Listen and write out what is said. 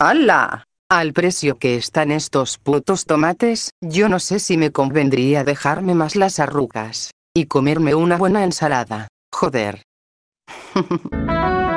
¡Hala! Al precio que están estos putos tomates, yo no sé si me convendría dejarme más las arrugas. Y comerme una buena ensalada. Joder.